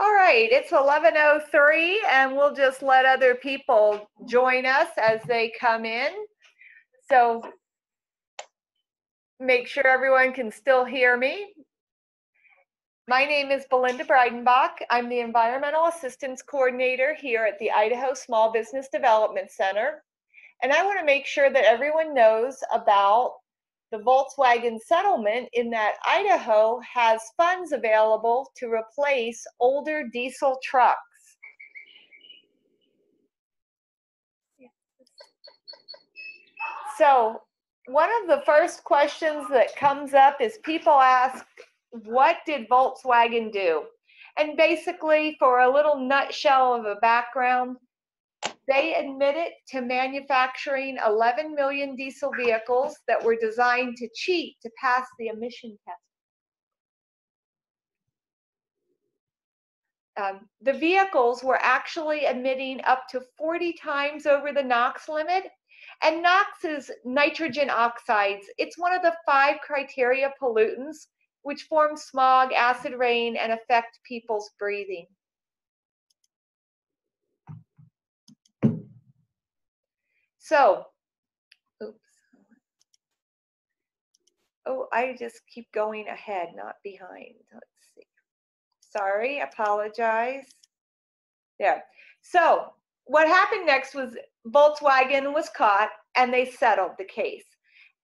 All right, it's 11:03 and we'll just let other people join us as they come in. So make sure everyone can still hear me. My name is Belinda Breidenbach. I'm the Environmental Assistance Coordinator here at the Idaho Small Business Development Center. And I want to make sure that everyone knows about the Volkswagen settlement in that Idaho has funds available to replace older diesel trucks. So one of the first questions that comes up is people ask, what did Volkswagen do? And basically, for a little nutshell of a background, they admitted to manufacturing 11 million diesel vehicles that were designed to cheat to pass the emission test. Um, the vehicles were actually emitting up to 40 times over the NOx limit. And NOx is nitrogen oxides. It's one of the five criteria pollutants which form smog, acid rain, and affect people's breathing. So, oops. Oh, I just keep going ahead, not behind. Let's see. Sorry, apologize. There. So, what happened next was Volkswagen was caught and they settled the case.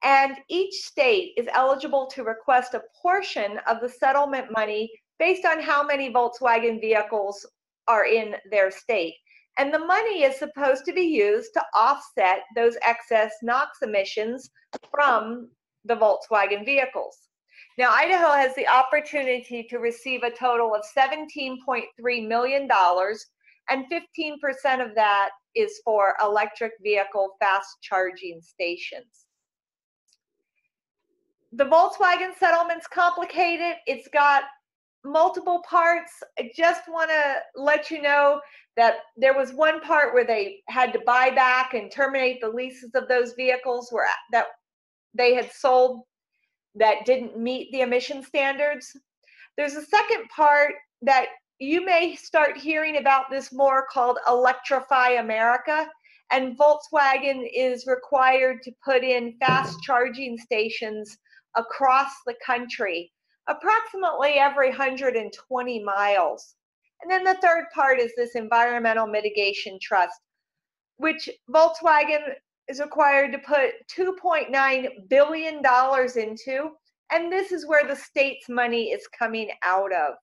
And each state is eligible to request a portion of the settlement money based on how many Volkswagen vehicles are in their state. And the money is supposed to be used to offset those excess NOx emissions from the Volkswagen vehicles. Now, Idaho has the opportunity to receive a total of $17.3 million, and 15% of that is for electric vehicle fast charging stations. The Volkswagen settlement's complicated. It's got multiple parts. I just want to let you know that there was one part where they had to buy back and terminate the leases of those vehicles where uh, that they had sold that didn't meet the emission standards. There's a second part that you may start hearing about this more called Electrify America. And Volkswagen is required to put in fast charging stations across the country approximately every 120 miles. And then the third part is this environmental mitigation trust, which Volkswagen is required to put $2.9 billion into. And this is where the state's money is coming out of.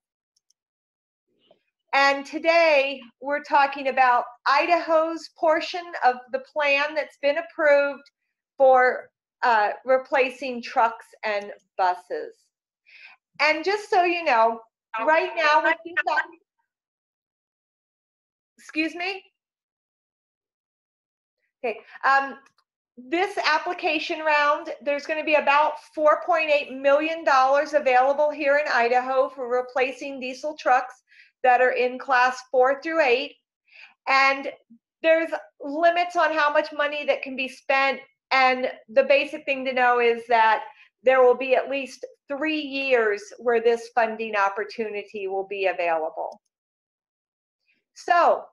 And today we're talking about Idaho's portion of the plan that's been approved for uh, replacing trucks and buses. And just so you know, right now, excuse me? Okay, um, this application round, there's going to be about $4.8 million available here in Idaho for replacing diesel trucks that are in class four through eight. And there's limits on how much money that can be spent. And the basic thing to know is that there will be at least three years where this funding opportunity will be available. So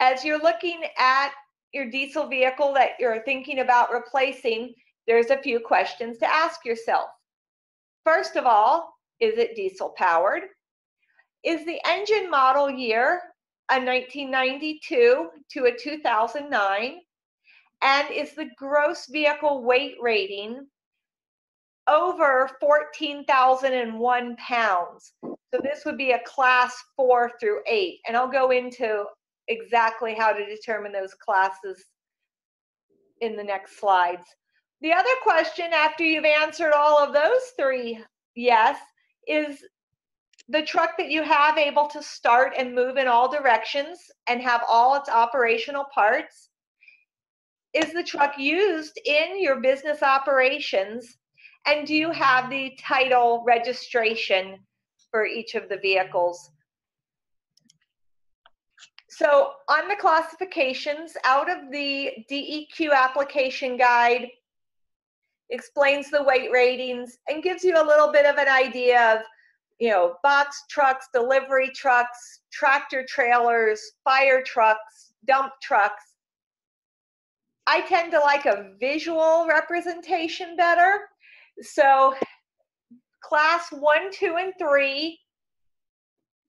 as you're looking at your diesel vehicle that you're thinking about replacing, there's a few questions to ask yourself. First of all, is it diesel powered? Is the engine model year a 1992 to a 2009? And is the gross vehicle weight rating over 14,001 pounds. So this would be a class four through eight. And I'll go into exactly how to determine those classes in the next slides. The other question after you've answered all of those three yes is the truck that you have able to start and move in all directions and have all its operational parts? Is the truck used in your business operations and do you have the title registration for each of the vehicles? So on the classifications, out of the DEQ application guide, explains the weight ratings and gives you a little bit of an idea of, you know, box trucks, delivery trucks, tractor trailers, fire trucks, dump trucks. I tend to like a visual representation better. So class one, two, and three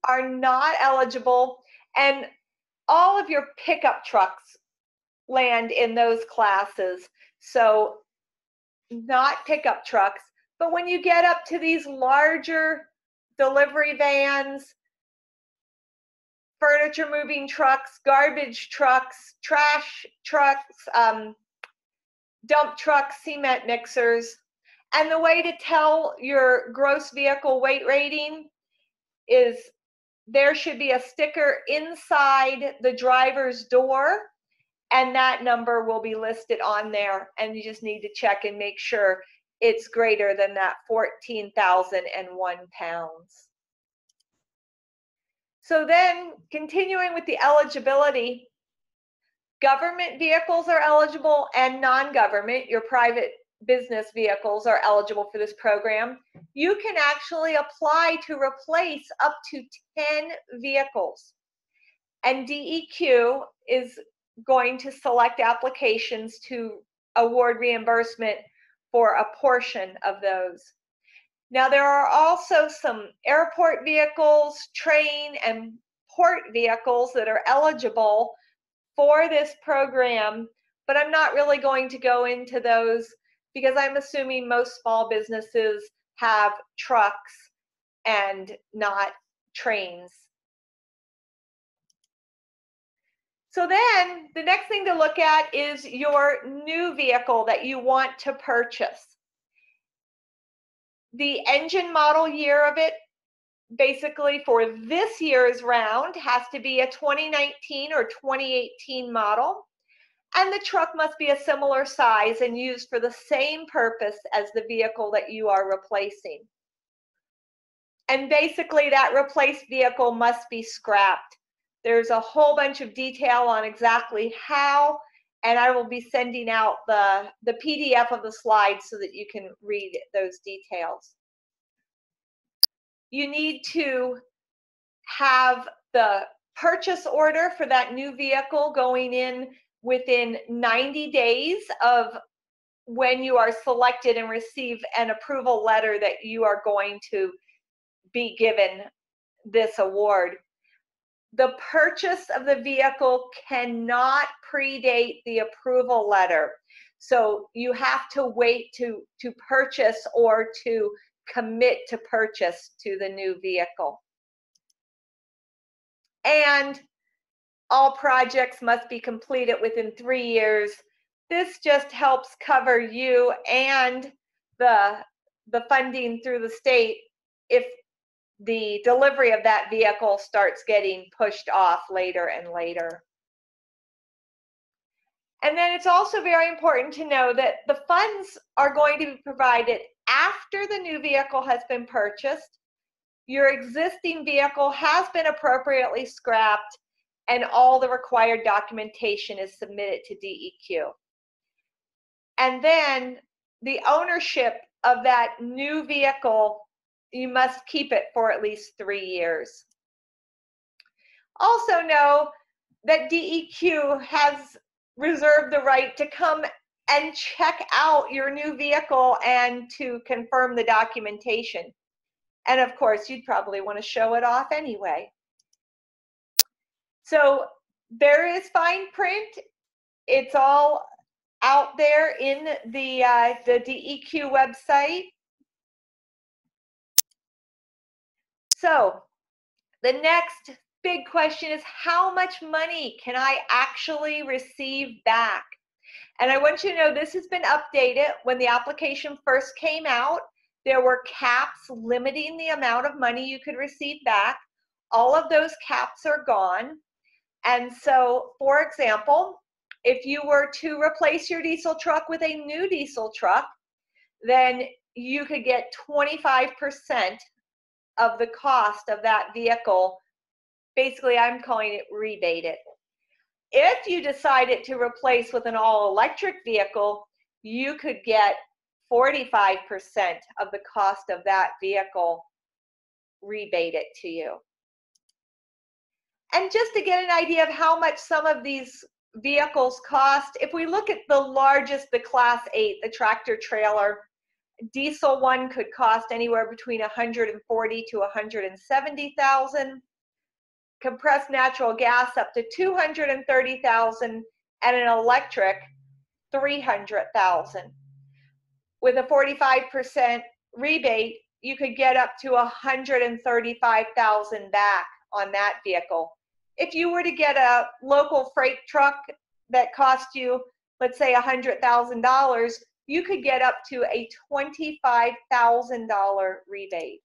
are not eligible. And all of your pickup trucks land in those classes. So not pickup trucks. But when you get up to these larger delivery vans, furniture moving trucks, garbage trucks, trash trucks, um, dump trucks, cement mixers. And the way to tell your gross vehicle weight rating is there should be a sticker inside the driver's door and that number will be listed on there and you just need to check and make sure it's greater than that 14,001 pounds. So then continuing with the eligibility, government vehicles are eligible and non-government, your private business vehicles are eligible for this program. You can actually apply to replace up to 10 vehicles. And DEQ is going to select applications to award reimbursement for a portion of those. Now, there are also some airport vehicles, train, and port vehicles that are eligible for this program, but I'm not really going to go into those because I'm assuming most small businesses have trucks and not trains. So then the next thing to look at is your new vehicle that you want to purchase. The engine model year of it, basically for this year's round, has to be a 2019 or 2018 model. And the truck must be a similar size and used for the same purpose as the vehicle that you are replacing. And basically that replaced vehicle must be scrapped. There's a whole bunch of detail on exactly how, and I will be sending out the, the PDF of the slides so that you can read those details. You need to have the purchase order for that new vehicle going in within 90 days of when you are selected and receive an approval letter that you are going to be given this award the purchase of the vehicle cannot predate the approval letter. So you have to wait to, to purchase or to commit to purchase to the new vehicle. And all projects must be completed within three years. This just helps cover you and the, the funding through the state if the delivery of that vehicle starts getting pushed off later and later. And then it's also very important to know that the funds are going to be provided after the new vehicle has been purchased, your existing vehicle has been appropriately scrapped, and all the required documentation is submitted to DEQ. And then the ownership of that new vehicle you must keep it for at least three years. Also know that DEQ has reserved the right to come and check out your new vehicle and to confirm the documentation. And of course, you'd probably want to show it off anyway. So there is fine print. It's all out there in the, uh, the DEQ website. So the next big question is how much money can I actually receive back? And I want you to know this has been updated. When the application first came out, there were caps limiting the amount of money you could receive back. All of those caps are gone. And so, for example, if you were to replace your diesel truck with a new diesel truck, then you could get 25% of the cost of that vehicle. Basically, I'm calling it rebated. If you decided to replace with an all electric vehicle, you could get 45% of the cost of that vehicle rebate it to you. And just to get an idea of how much some of these vehicles cost, if we look at the largest, the class eight, the tractor trailer, diesel one could cost anywhere between 140 to 170,000. Compressed natural gas up to 230,000 and an electric 300,000. With a 45% rebate, you could get up to 135,000 back on that vehicle. If you were to get a local freight truck that cost you, let's say $100,000, you could get up to a $25,000 rebate.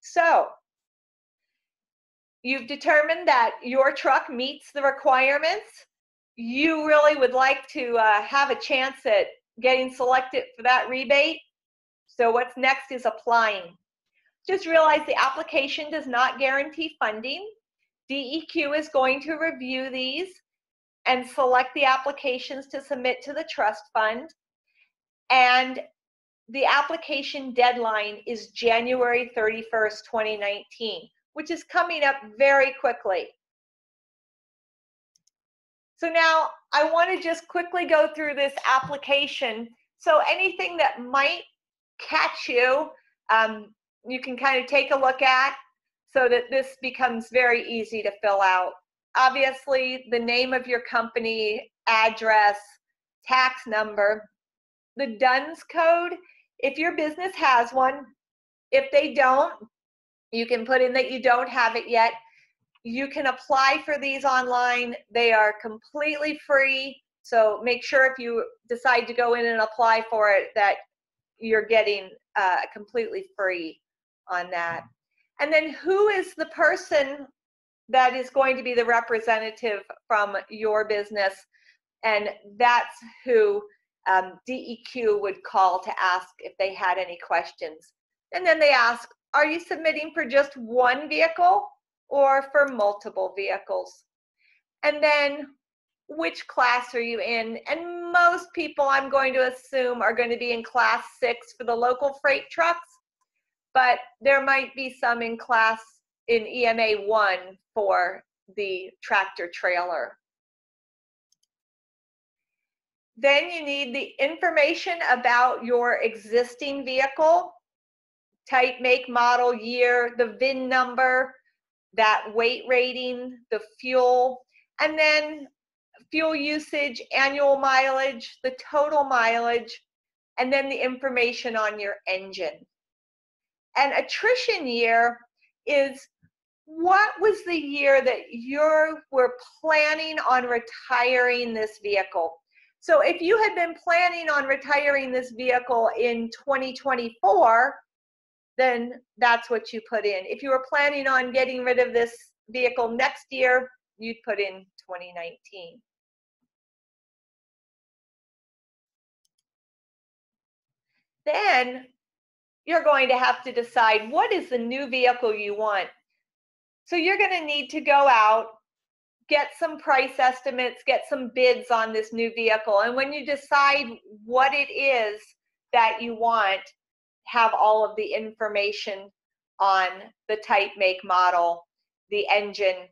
So, you've determined that your truck meets the requirements. You really would like to uh, have a chance at getting selected for that rebate. So, what's next is applying. Just realize the application does not guarantee funding. DEQ is going to review these and select the applications to submit to the trust fund. And the application deadline is January 31st, 2019, which is coming up very quickly. So now I want to just quickly go through this application. So anything that might catch you, um, you can kind of take a look at so that this becomes very easy to fill out. Obviously, the name of your company, address, tax number, the DUNS code, if your business has one, if they don't, you can put in that you don't have it yet. You can apply for these online. They are completely free. So make sure if you decide to go in and apply for it that you're getting uh, completely free on that. And then who is the person that is going to be the representative from your business? And that's who um, DEQ would call to ask if they had any questions. And then they ask, are you submitting for just one vehicle or for multiple vehicles? And then which class are you in? And most people I'm going to assume are going to be in class six for the local freight trucks, but there might be some in class in EMA one for the tractor trailer. Then you need the information about your existing vehicle, type, make, model, year, the VIN number, that weight rating, the fuel, and then fuel usage, annual mileage, the total mileage, and then the information on your engine. An attrition year is what was the year that you were planning on retiring this vehicle? So if you had been planning on retiring this vehicle in 2024, then that's what you put in. If you were planning on getting rid of this vehicle next year, you'd put in 2019. Then you're going to have to decide what is the new vehicle you want. So you're going to need to go out get some price estimates, get some bids on this new vehicle. And when you decide what it is that you want, have all of the information on the type, make, model, the engine,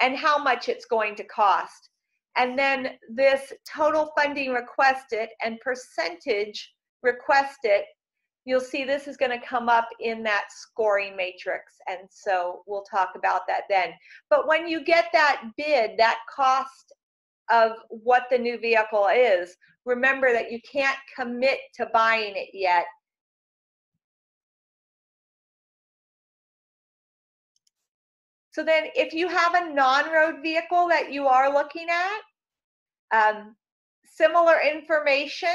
and how much it's going to cost. And then this total funding requested and percentage requested you'll see this is going to come up in that scoring matrix. And so we'll talk about that then. But when you get that bid, that cost of what the new vehicle is, remember that you can't commit to buying it yet. So then if you have a non-road vehicle that you are looking at, um, similar information,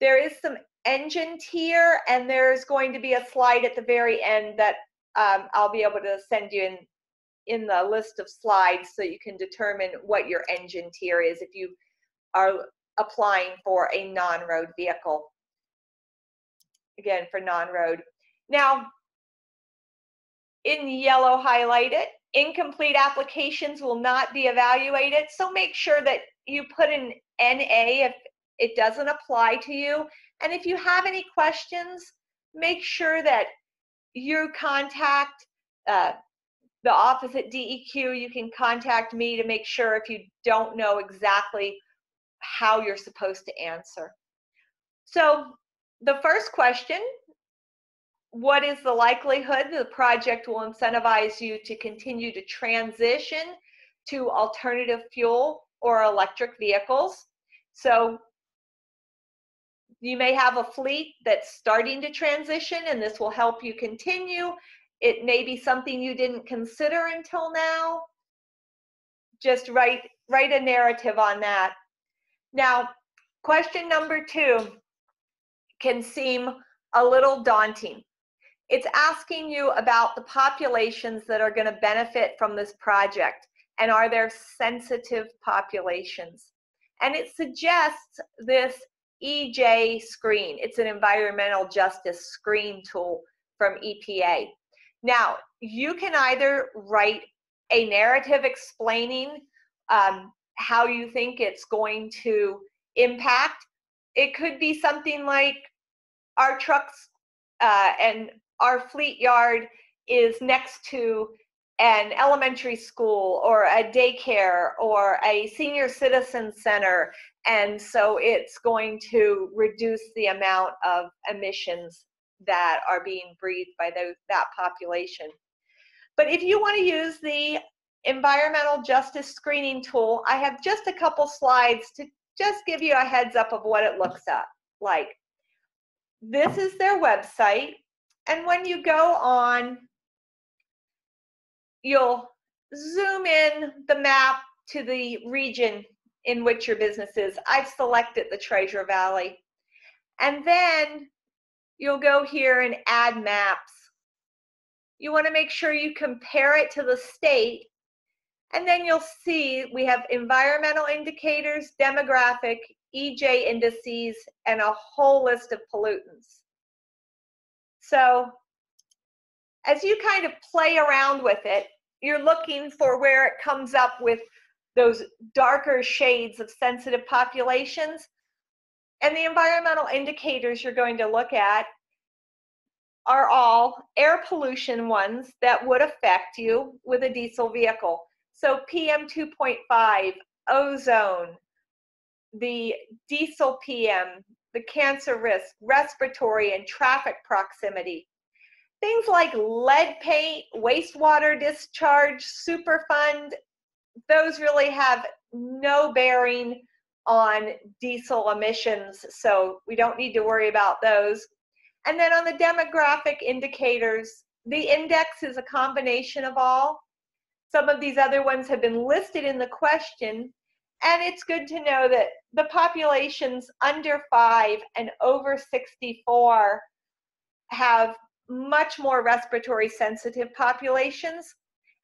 there is some engine tier, and there's going to be a slide at the very end that um, I'll be able to send you in in the list of slides so you can determine what your engine tier is if you are applying for a non-road vehicle. Again, for non-road. Now, in yellow highlighted, incomplete applications will not be evaluated. So make sure that you put an NA if it doesn't apply to you and if you have any questions, make sure that you contact uh, the office at DEQ, you can contact me to make sure if you don't know exactly how you're supposed to answer. So the first question, what is the likelihood the project will incentivize you to continue to transition to alternative fuel or electric vehicles? So you may have a fleet that's starting to transition and this will help you continue. It may be something you didn't consider until now. Just write, write a narrative on that. Now, question number two can seem a little daunting. It's asking you about the populations that are going to benefit from this project and are there sensitive populations. And it suggests this EJ screen. It's an environmental justice screen tool from EPA. Now, you can either write a narrative explaining um, how you think it's going to impact. It could be something like our trucks uh, and our fleet yard is next to an elementary school or a daycare or a senior citizen center and so it's going to reduce the amount of emissions that are being breathed by that population. But if you want to use the environmental justice screening tool, I have just a couple slides to just give you a heads up of what it looks at, like. This is their website, and when you go on, you'll zoom in the map to the region in which your business is. I've selected the Treasure Valley. And then you'll go here and add maps. You want to make sure you compare it to the state. And then you'll see we have environmental indicators, demographic, EJ indices, and a whole list of pollutants. So as you kind of play around with it, you're looking for where it comes up with those darker shades of sensitive populations. And the environmental indicators you're going to look at are all air pollution ones that would affect you with a diesel vehicle. So PM 2.5, ozone, the diesel PM, the cancer risk, respiratory and traffic proximity. Things like lead paint, wastewater discharge, Superfund, those really have no bearing on diesel emissions, so we don't need to worry about those. And then on the demographic indicators, the index is a combination of all. Some of these other ones have been listed in the question, and it's good to know that the populations under five and over 64 have much more respiratory sensitive populations.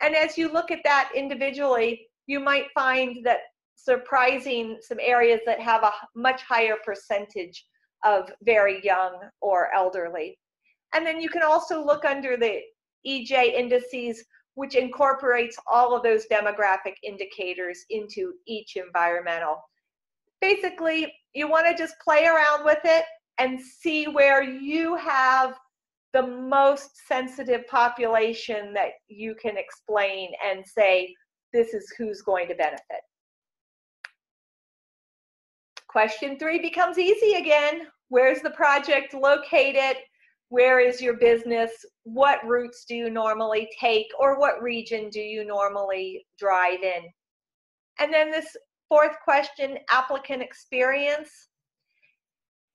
And as you look at that individually, you might find that surprising some areas that have a much higher percentage of very young or elderly. And then you can also look under the EJ indices, which incorporates all of those demographic indicators into each environmental. Basically, you want to just play around with it and see where you have the most sensitive population that you can explain and say, this is who's going to benefit. Question three becomes easy again. Where's the project located? Where is your business? What routes do you normally take? Or what region do you normally drive in? And then this fourth question, applicant experience.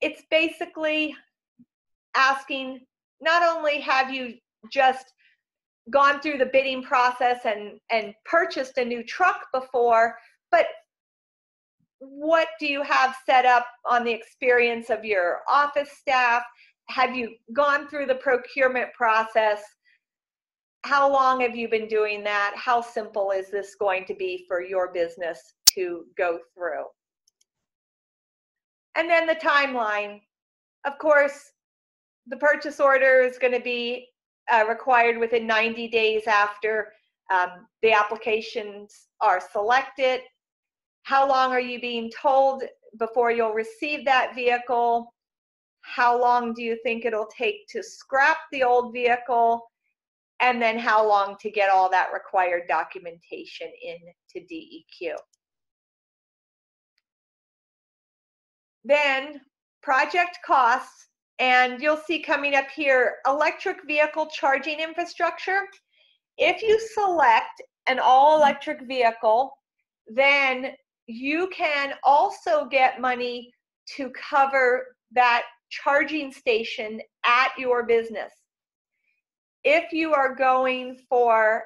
It's basically asking not only have you just gone through the bidding process and and purchased a new truck before but what do you have set up on the experience of your office staff? Have you gone through the procurement process? How long have you been doing that? How simple is this going to be for your business to go through? And then the timeline. Of course the purchase order is going to be uh, required within 90 days after um, the applications are selected. How long are you being told before you'll receive that vehicle? how long do you think it'll take to scrap the old vehicle, and then how long to get all that required documentation into DEQ. Then project costs, and you'll see coming up here, electric vehicle charging infrastructure. If you select an all electric vehicle, then you can also get money to cover that charging station at your business. If you are going for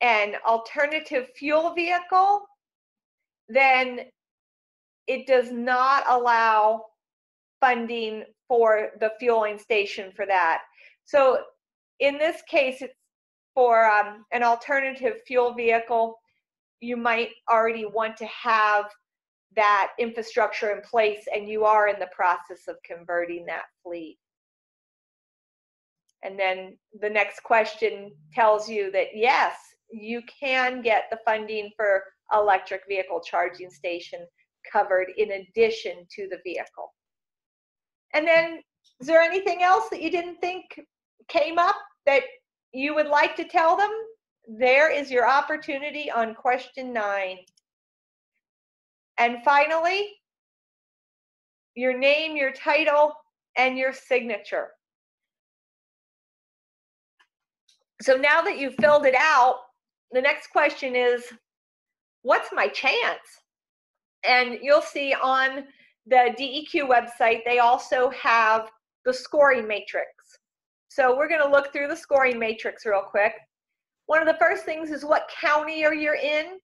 an alternative fuel vehicle, then it does not allow funding for the fueling station for that. So in this case, it's for um, an alternative fuel vehicle, you might already want to have that infrastructure in place and you are in the process of converting that fleet. And then the next question tells you that yes, you can get the funding for electric vehicle charging station covered in addition to the vehicle. And then is there anything else that you didn't think came up that you would like to tell them? There is your opportunity on question nine. And finally, your name, your title, and your signature. So now that you've filled it out, the next question is, what's my chance? And you'll see on the DEQ website, they also have the scoring matrix. So we're going to look through the scoring matrix real quick. One of the first things is what county are you in?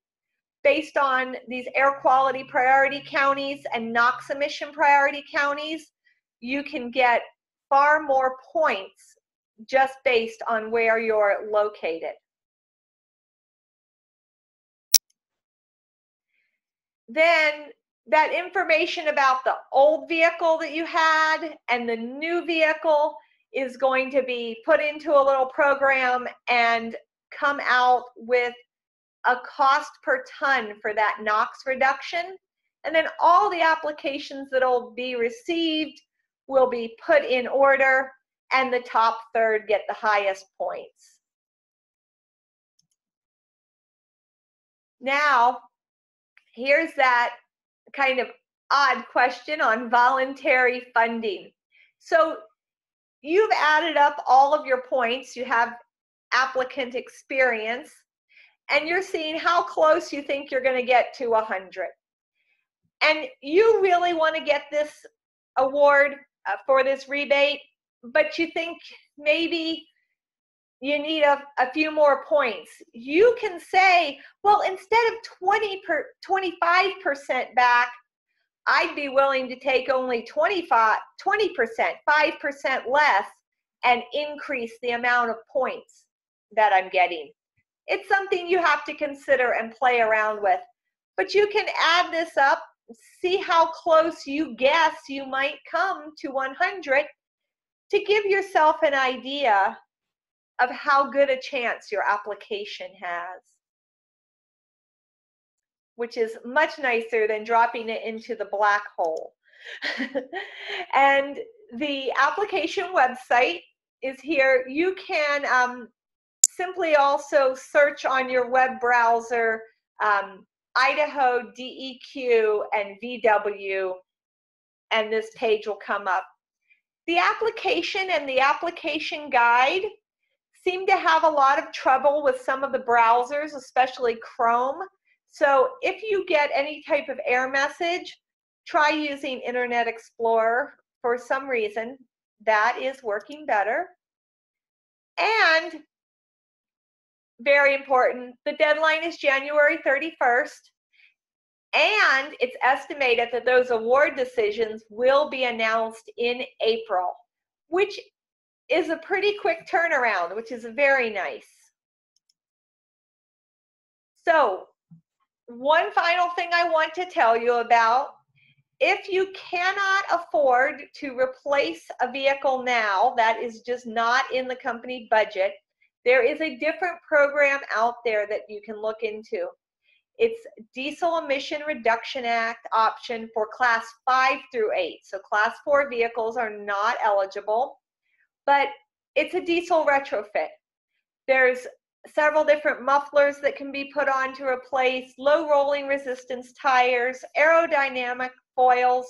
Based on these air quality priority counties and NOx emission priority counties, you can get far more points just based on where you're located. Then that information about the old vehicle that you had and the new vehicle is going to be put into a little program and come out with a cost per ton for that NOx reduction. And then all the applications that will be received will be put in order and the top third get the highest points. Now, here's that kind of odd question on voluntary funding. So you've added up all of your points. You have applicant experience, and you're seeing how close you think you're going to get to 100. And you really want to get this award uh, for this rebate, but you think maybe you need a, a few more points. You can say, well, instead of 20 per 25% back, I'd be willing to take only 25, 20%, 5% less and increase the amount of points that I'm getting. It's something you have to consider and play around with. But you can add this up, see how close you guess you might come to 100 to give yourself an idea of how good a chance your application has, which is much nicer than dropping it into the black hole. and the application website is here. You can um, simply also search on your web browser um, Idaho DEQ and VW, and this page will come up. The application and the application guide seem to have a lot of trouble with some of the browsers, especially Chrome. So if you get any type of error message, try using Internet Explorer for some reason. That is working better. And very important, the deadline is January 31st. And it's estimated that those award decisions will be announced in April, which is a pretty quick turnaround, which is very nice. So one final thing I want to tell you about, if you cannot afford to replace a vehicle now, that is just not in the company budget, there is a different program out there that you can look into. It's Diesel Emission Reduction Act option for class five through eight. So class four vehicles are not eligible, but it's a diesel retrofit. There's several different mufflers that can be put on to replace low rolling resistance tires, aerodynamic foils.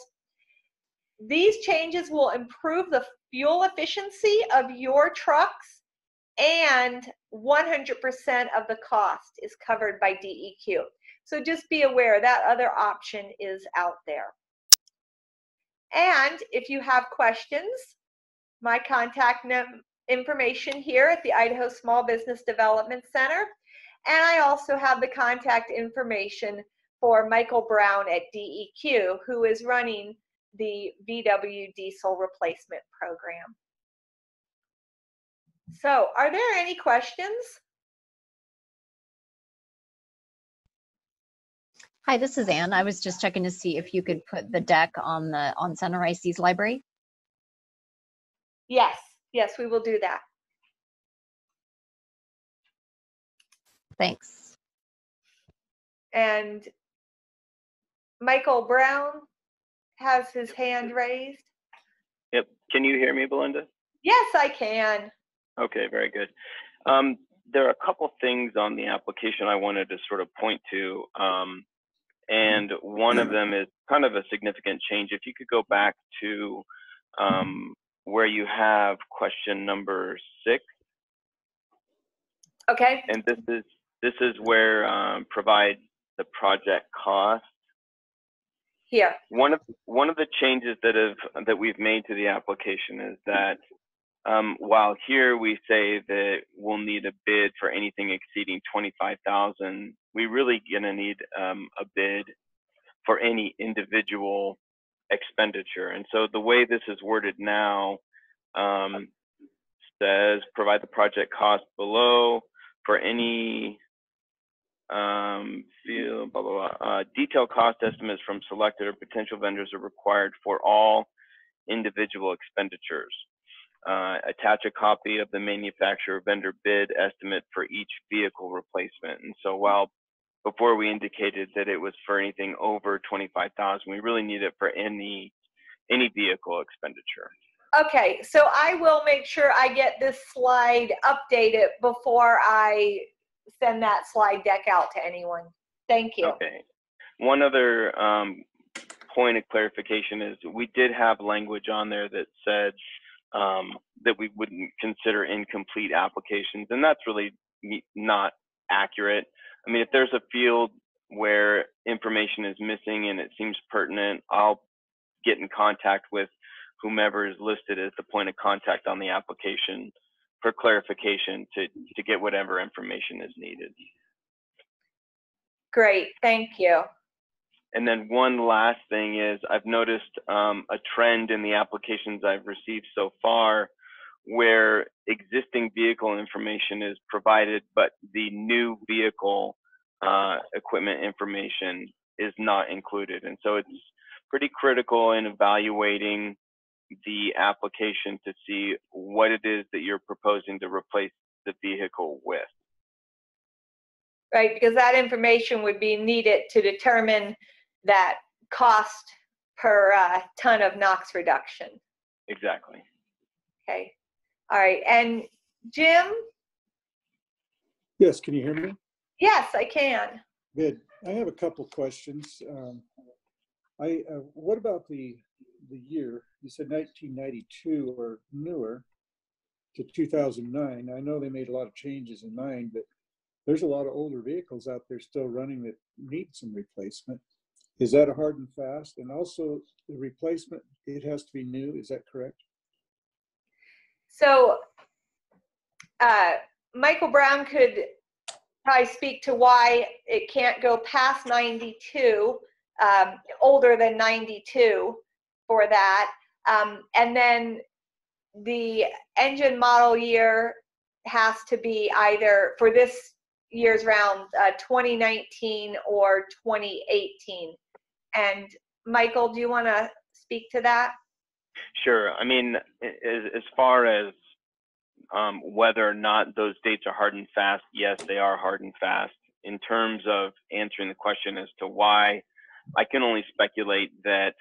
These changes will improve the fuel efficiency of your trucks and 100% of the cost is covered by DEQ. So just be aware that other option is out there. And if you have questions, my contact information here at the Idaho Small Business Development Center. And I also have the contact information for Michael Brown at DEQ, who is running the VW diesel replacement program. So are there any questions? Hi, this is Anne. I was just checking to see if you could put the deck on the on Center IC's library. Yes, yes, we will do that. Thanks. And Michael Brown has his hand raised. Yep. Can you hear me, Belinda? Yes, I can. Okay, very good. Um, there are a couple things on the application I wanted to sort of point to. Um, and one of them is kind of a significant change. If you could go back to um, where you have question number six. Okay. And this is this is where um, provide the project cost. Yeah. One of one of the changes that have that we've made to the application is that um, while here we say that we'll need a bid for anything exceeding 25,000, we really gonna need um, a bid for any individual expenditure. And so the way this is worded now um, says provide the project cost below for any um, field, blah, blah, blah. Uh, detailed cost estimates from selected or potential vendors are required for all individual expenditures. Uh, attach a copy of the manufacturer vendor bid estimate for each vehicle replacement. And so while before we indicated that it was for anything over 25,000, we really need it for any any vehicle expenditure. Okay, so I will make sure I get this slide updated before I send that slide deck out to anyone. Thank you. Okay. One other um, point of clarification is we did have language on there that said um, that we wouldn't consider incomplete applications, and that's really not accurate. I mean, if there's a field where information is missing and it seems pertinent, I'll get in contact with whomever is listed as the point of contact on the application for clarification to, to get whatever information is needed. Great, thank you. And then one last thing is I've noticed um, a trend in the applications I've received so far where existing vehicle information is provided, but the new vehicle uh, equipment information is not included. And so it's pretty critical in evaluating the application to see what it is that you're proposing to replace the vehicle with. Right, because that information would be needed to determine that cost per uh, ton of NOx reduction. Exactly. Okay. All right. And Jim? Yes, can you hear me? Yes, I can. Good. I have a couple questions. Um, I uh, what about the the year? You said 1992 or newer to 2009. I know they made a lot of changes in nine, but there's a lot of older vehicles out there still running that need some replacement. Is that a hard and fast? And also the replacement, it has to be new, is that correct? So uh, Michael Brown could probably speak to why it can't go past 92, um, older than 92 for that. Um, and then the engine model year has to be either for this year's round uh, 2019 or 2018 and Michael, do you want to speak to that? Sure. I mean, as, as far as um, whether or not those dates are hard and fast, yes, they are hard and fast. in terms of answering the question as to why, I can only speculate that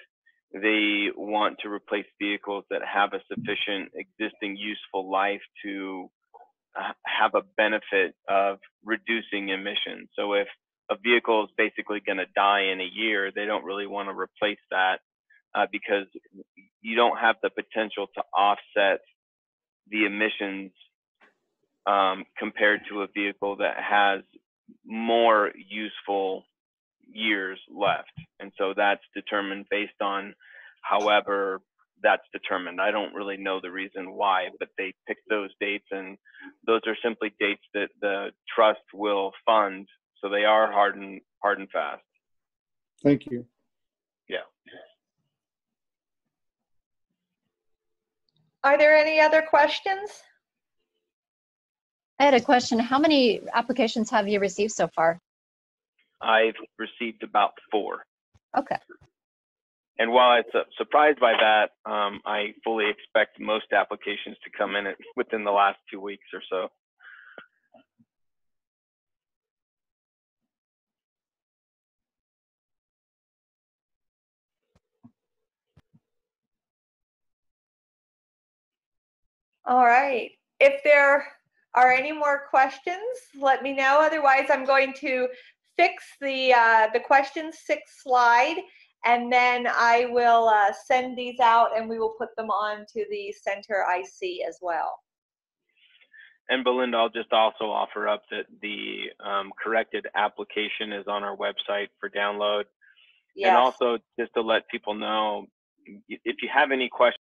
they want to replace vehicles that have a sufficient existing useful life to have a benefit of reducing emissions. So if a vehicle is basically going to die in a year, they don't really want to replace that uh, because you don't have the potential to offset the emissions um, compared to a vehicle that has more useful years left. And so that's determined based on however that's determined. I don't really know the reason why, but they picked those dates and those are simply dates that the trust will fund. So they are hard and hard and fast. Thank you. Are there any other questions? I had a question. How many applications have you received so far? I've received about four. Okay. And while I'm su- surprised by that, um, I fully expect most applications to come in at- within the last two weeks or so. All right. If there are any more questions, let me know. Otherwise, I'm going to fix the, uh, the question six slide and then I will uh, send these out and we will put them on to the center IC as well. And Belinda, I'll just also offer up that the um, corrected application is on our website for download. Yes. And also, just to let people know, if you have any questions,